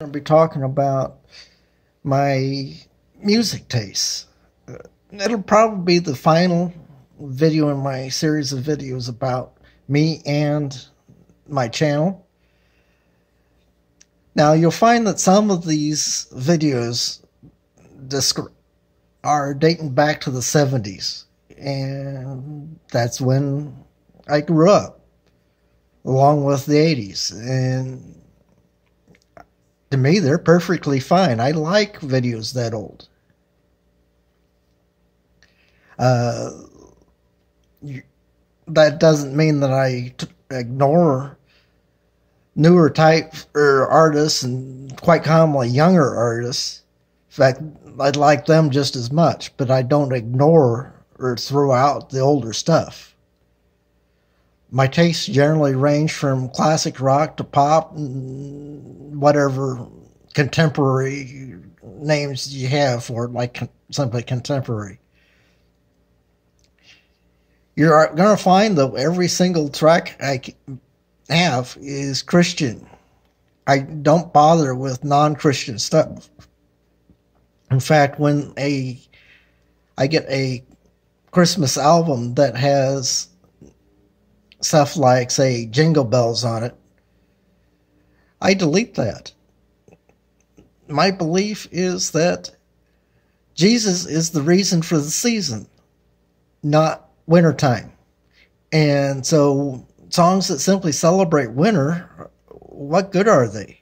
going to be talking about my music tastes. Uh, it'll probably be the final video in my series of videos about me and my channel. Now, you'll find that some of these videos are dating back to the 70s, and that's when I grew up, along with the 80s. And to me, they're perfectly fine. I like videos that old. Uh, that doesn't mean that I t- ignore newer type or artists and quite commonly younger artists. In fact, I'd like them just as much, but I don't ignore or throw out the older stuff. My tastes generally range from classic rock to pop whatever contemporary names you have for it, like simply contemporary. You're going to find that every single track I have is Christian. I don't bother with non-Christian stuff. In fact, when a I get a Christmas album that has stuff like, say, Jingle Bells on it, I delete that. My belief is that Jesus is the reason for the season, not wintertime. And so songs that simply celebrate winter, what good are they?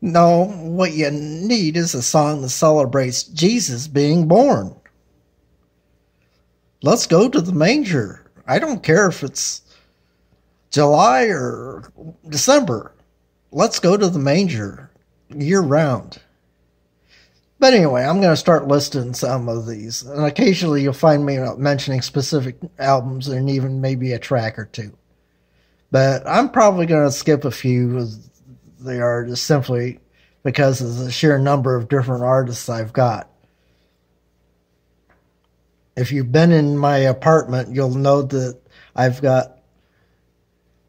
No, what you need is a song that celebrates Jesus being born. Let's go to the manger. I don't care if it's July or December. Let's go to the manger year round. But anyway, I'm going to start listing some of these. And occasionally you'll find me mentioning specific albums and even maybe a track or two. But I'm probably going to skip a few. They are just simply because of the sheer number of different artists I've got. If you've been in my apartment, you'll know that I've got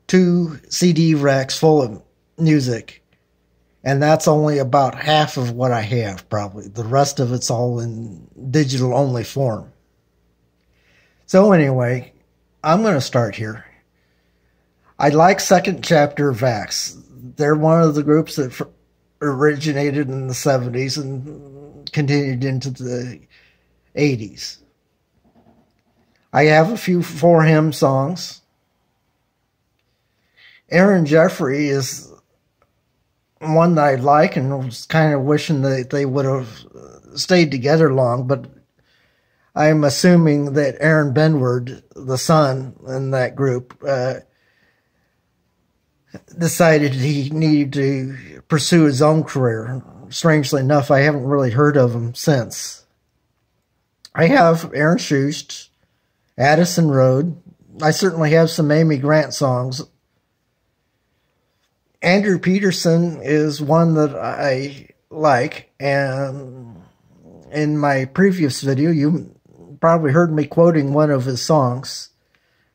two CD racks full of music. And that's only about half of what I have, probably. The rest of it's all in digital only form. So, anyway, I'm going to start here. I like Second Chapter of Acts. They're one of the groups that originated in the 70s and continued into the 80s. I have a few 4Him songs. Aaron Jeffrey is one that I like and was kind of wishing that they would have stayed together long, but I'm assuming that Aaron Benward, the son in that group, uh, decided he needed to pursue his own career. Strangely enough, I haven't really heard of him since. I have Aaron Shust, Addison Road. I certainly have some Amy Grant songs. Andrew Peterson is one that I like, and in my previous video, you probably heard me quoting one of his songs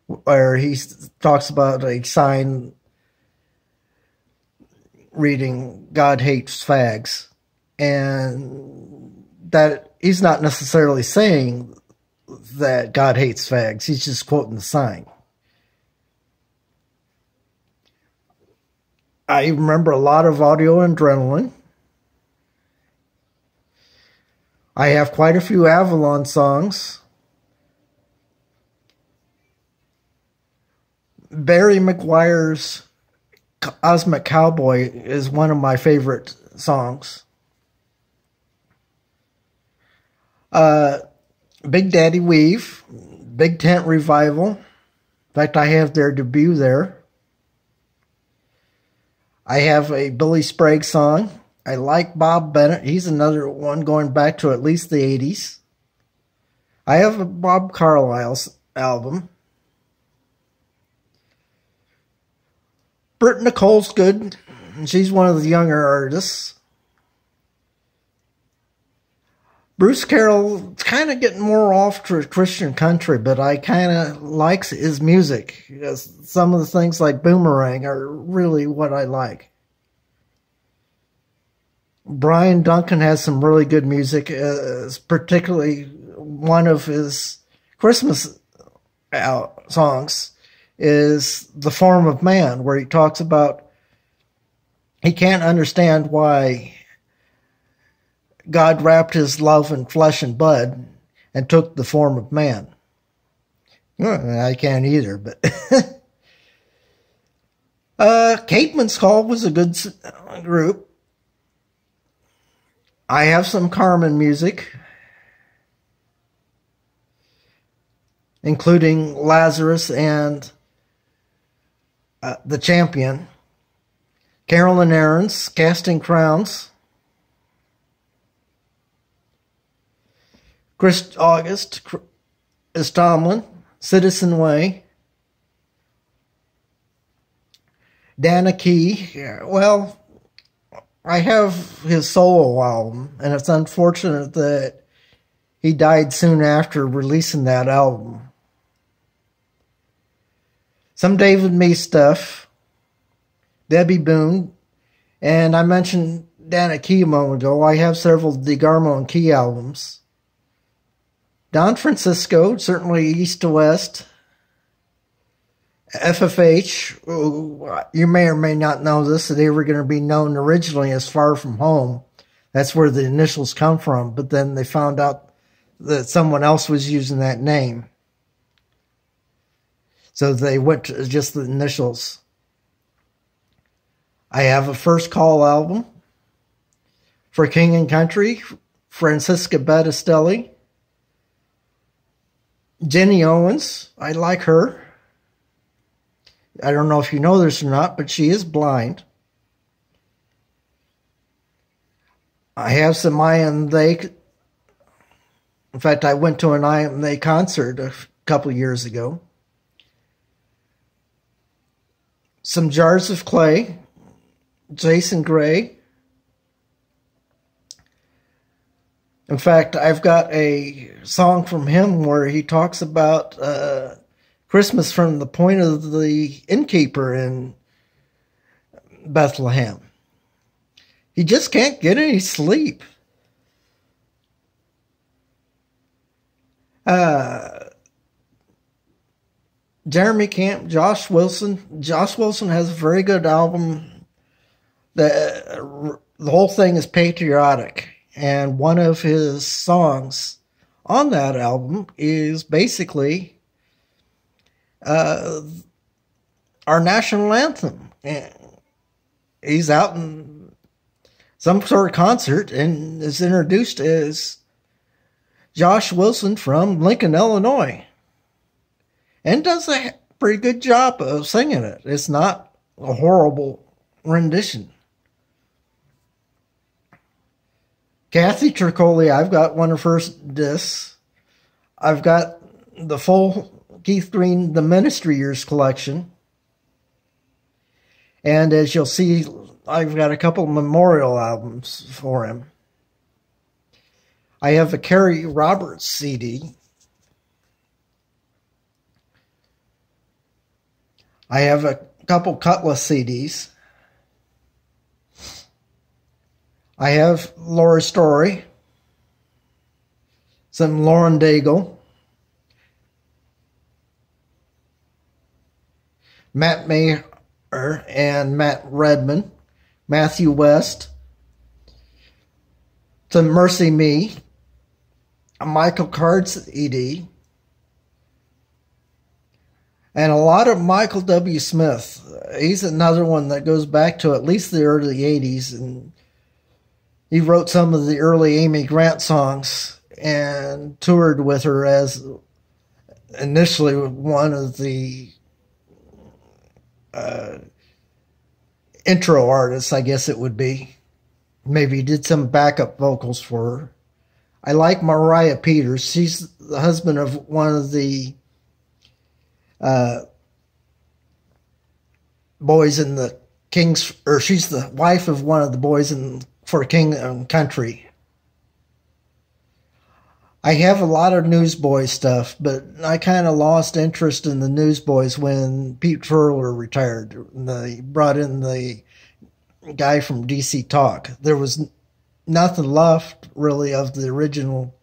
where he talks about a sign reading God hates fags, and that he's not necessarily saying that God hates fags. He's just quoting the sign. I remember a lot of audio adrenaline. I have quite a few Avalon songs. Barry McGuire's Cosmic Cowboy is one of my favorite songs. Uh, Big Daddy Weave, Big Tent Revival. In fact, I have their debut there. I have a Billy Sprague song. I like Bob Bennett. He's another one going back to at least the 80s. I have a Bob Carlisle's album. Britt Nicole's good. She's one of the younger artists. Bruce Carroll kind of getting more off to a Christian country, but I kind of likes his music. Some of the things like Boomerang are really what I like. Bryan Duncan has some really good music, uh, particularly one of his Christmas songs is The Form of Man, where he talks about he can't understand why God wrapped his love in flesh and blood and took the form of man. I can't either, but. uh, Caedmon's Call was a good group. I have some Carmen music, including Lazarus and uh, The Champion, Carolyn Arends, Casting Crowns, Chris August is Tomlin, Citizen Way, Dana Key. Well, I have his solo album, and it's unfortunate that he died soon after releasing that album. Some David Meece stuff, Debby Boone, and I mentioned Dana Key a moment ago. I have several DeGarmo and Key albums. Don Francisco, certainly east to west. FFH, you may or may not know this, they were going to be known originally as Far From Home. That's where the initials come from, but then they found out that someone else was using that name. So they went to just the initials. I have a first call album for King and Country, Francesca Battistelli. Jenny Owens, I like her. I don't know if you know this or not, but she is blind. I have some I Am They. In fact, I went to an I Am They concert a couple years ago. Some jars of clay, Jason Gray. In fact, I've got a song from him where he talks about uh, Christmas from the point of the innkeeper in Bethlehem. He just can't get any sleep. Uh, Jeremy Camp, Josh Wilson. Josh Wilson has a very good album. The, the whole thing is patriotic. And one of his songs on that album is basically uh, our national anthem. He's out in some sort of concert and is introduced as Josh Wilson from Lincoln, Illinois, and does a pretty good job of singing it. It's not a horrible rendition. Kathy Troccoli, I've got one of her discs. I've got the full Keith Green, the Ministry Years collection. And as you'll see, I've got a couple memorial albums for him. I have a Kerrie Roberts CD. I have a couple Kutless CDs. I have Laura Story, some Lauren Daigle, Matt Maher and Matt Redman, Matthew West, to MercyMe, Michael Card's ED, and a lot of Michael W. Smith. He's another one that goes back to at least the early 80s, and he wrote some of the early Amy Grant songs and toured with her as initially one of the uh, intro artists, I guess it would be. Maybe did some backup vocals for her. I like Moriah Peters. She's the husband of one of the uh, boys in the King's, or she's the wife of one of the boys in for King and Country. I have a lot of Newsboy stuff, but I kind of lost interest in the Newsboys when Pete Furler retired. They brought in the guy from DC Talk. There was nothing left really of the original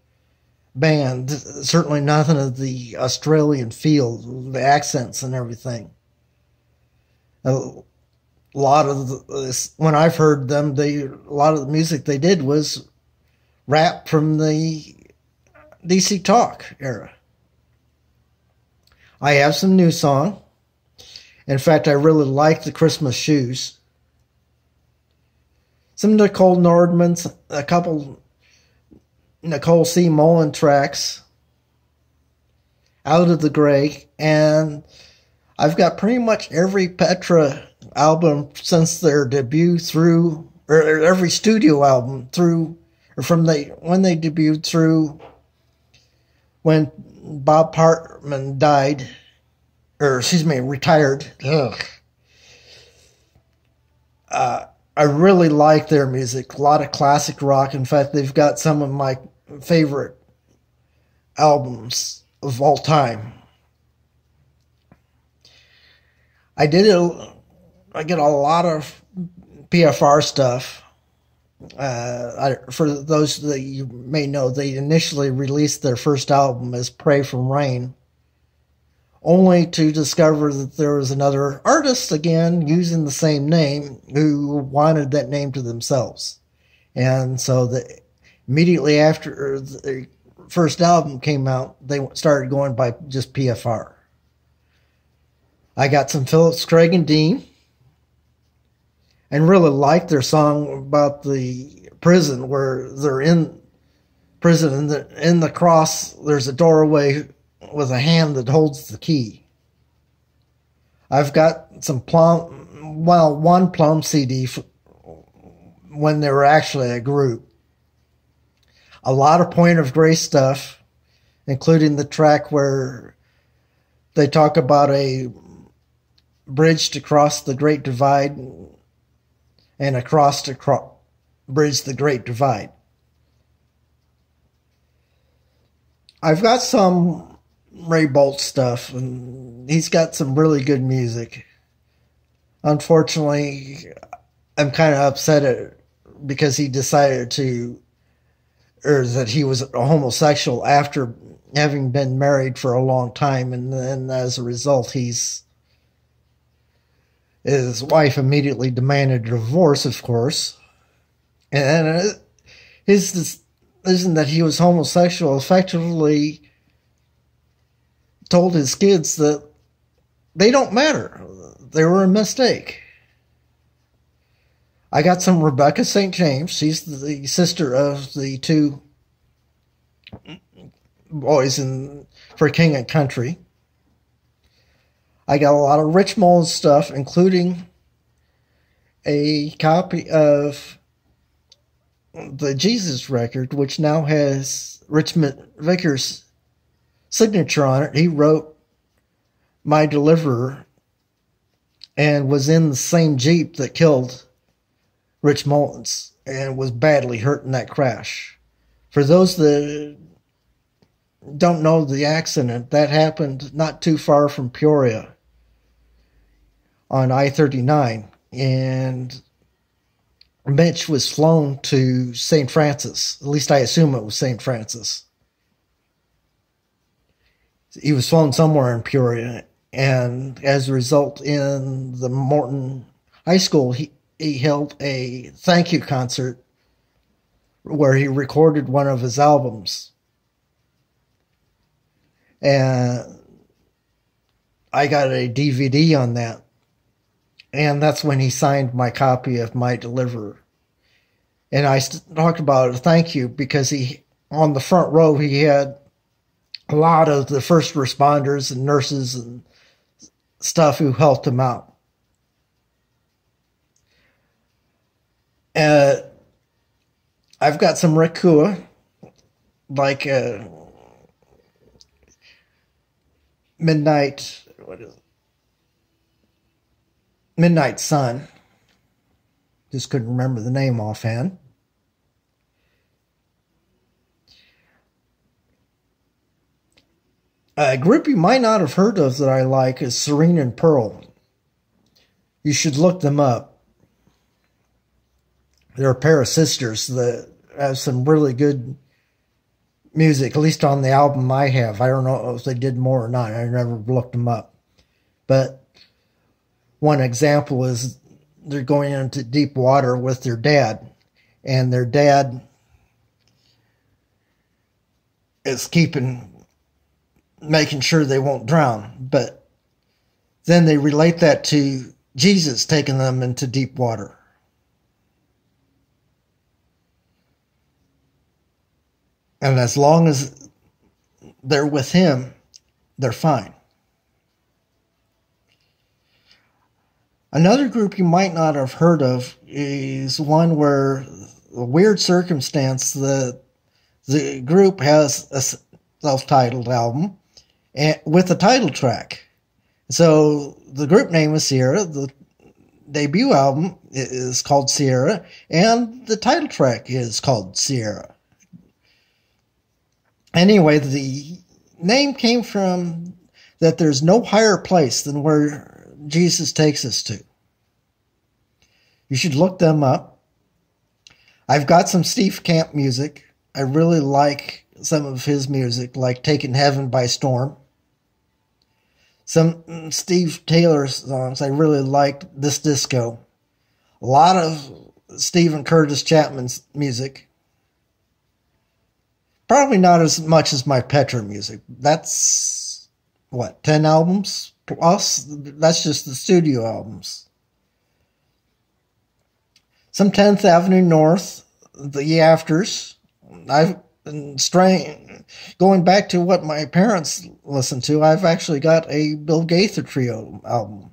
band. Certainly nothing of the Australian feel, the accents and everything. A lot of when I've heard them, they a lot of the music they did was rap from the DC Talk era. I have some new song. In fact, I really like the Christmas shoes. Some Nicole Nordeman's, a couple Nicole C. Mullen tracks, Out of the Gray, and I've got pretty much every Petra album since their debut through, or every studio album through, or from the when they debuted through when Bob Hartman died, or excuse me, retired. Ugh. Uh, I really like their music. A lot of classic rock. In fact, they've got some of my favorite albums of all time. I did it. I get a lot of PFR stuff. Uh, I, for those that you may know, they initially released their first album as Pray for Rain, only to discover that there was another artist again using the same name who wanted that name to themselves. And so the, immediately after the first album came out, they started going by just PFR. I got some Phillips Craig and Dean and really liked their song about the prison where they're in prison and in the cross there's a doorway with a hand that holds the key. I've got some Plumb, well, one Plumb CD when they were actually a group. A lot of point of grace stuff, including the track where they talk about a bridge to cross the Great Divide and across to cro- bridge the Great Divide. I've got some Ray Boltz stuff, and he's got some really good music. Unfortunately, I'm kind of upset at because he decided to, or that he was a homosexual after having been married for a long time, and then as a result, he's his wife immediately demanded a divorce, of course. And uh, his decision that he was homosexual effectively told his kids that they don't matter. They were a mistake. I got some Rebecca St. James. She's the sister of the two boys in for King and Country. I got a lot of Rich Mullins stuff, including a copy of the Jesus record, which now has Mitch McVicker's signature on it. He wrote My Deliverer and was in the same Jeep that killed Rich Mullins and was badly hurt in that crash. For those that don't know the accident, that happened not too far from Peoria on I 39. And Mitch was flown to St. Francis. At least I assume it was St. Francis. He was flown somewhere in Peoria. And as a result, in the Morton High School, he, he held a thank you concert where he recorded one of his albums. And I got a DVD on that and that's when he signed my copy of My Deliverer. And I talked about it, thank you, because he, on the front row, he had a lot of the first responders and nurses and stuff who helped him out. Uh, I've got some Rick Cua, like uh, Midnight, what is it? Midnight Sun. Just couldn't remember the name offhand. A group you might not have heard of that I like is Serene and Pearl. You should look them up. they're a pair of sisters that have some really good music, at least on the album I have. I don't know if they did more or not. I never looked them up. But one example is they're going into deep water with their dad, and their dad is keeping, making sure they won't drown. But then they relate that to Jesus taking them into deep water. And as long as they're with him, they're fine. Another group you might not have heard of is one where a weird circumstance the the group has a self-titled album and with a title track. So the group name is Sierra. The debut album is called Sierra, and the title track is called Sierra. Anyway, the name came from that there's no higher place than where Jesus takes us to. You should look them up. I've got some Steve Camp music. I really like some of his music, like Taking Heaven by Storm. Some Steve Taylor songs I really liked, This Disco. A lot of Steven Curtis Chapman's music. Probably not as much as my Petra music. That's what, 10 albums plus? That's just the studio albums. Some 10th Avenue North, the Afters. I've straying, going back to what my parents listened to. I've actually got a Bill Gaither Trio album.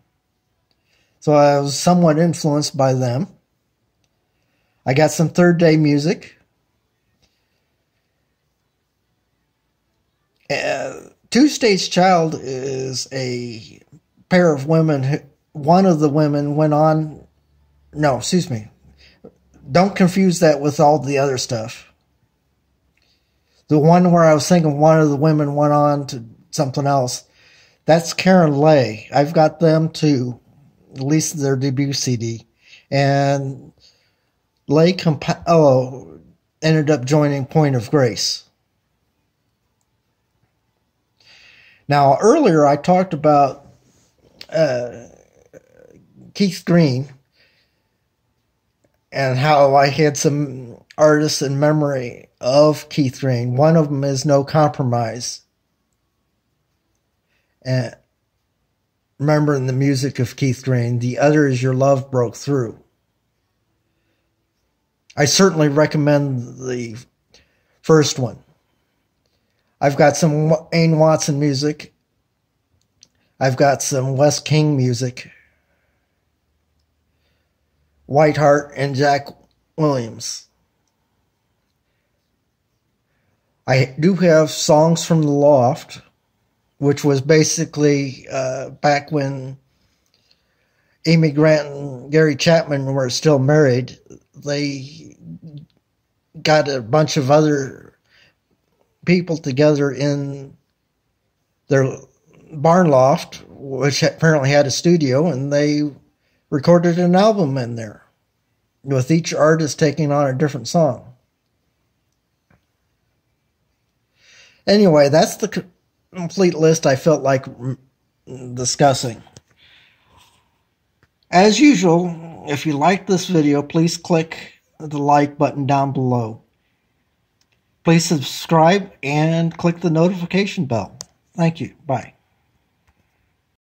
So I was somewhat influenced by them. I got some third day music. Uh, Two States Child is a pair of women. Who, one of the women went on. No, excuse me. Don't confuse that with all the other stuff. The one where I was thinking one of the women went on to something else. That's Karen Lay. I've got them too, at least their debut CD. And Lay comp- oh, ended up joining Point of Grace. Now, earlier I talked about uh, Keith Green and how I had some artists in memory of Keith Green. One of them is No Compromise. And remembering the music of Keith Green. The other is Your Love Broke Through. I certainly recommend the first one. I've got some Wayne Watson music. I've got some Wes King music. Whiteheart and Jack Williams. I do have songs from the Loft, which was basically uh, back when Amy Grant and Gary Chapman were still married. They got a bunch of other people together in their barn loft, which apparently had a studio, and they recorded an album in there with each artist taking on a different song. Anyway, that's the complete list I felt like discussing. As usual, if you like this video, please click the like button down below. Please subscribe and click the notification bell. Thank you. Bye.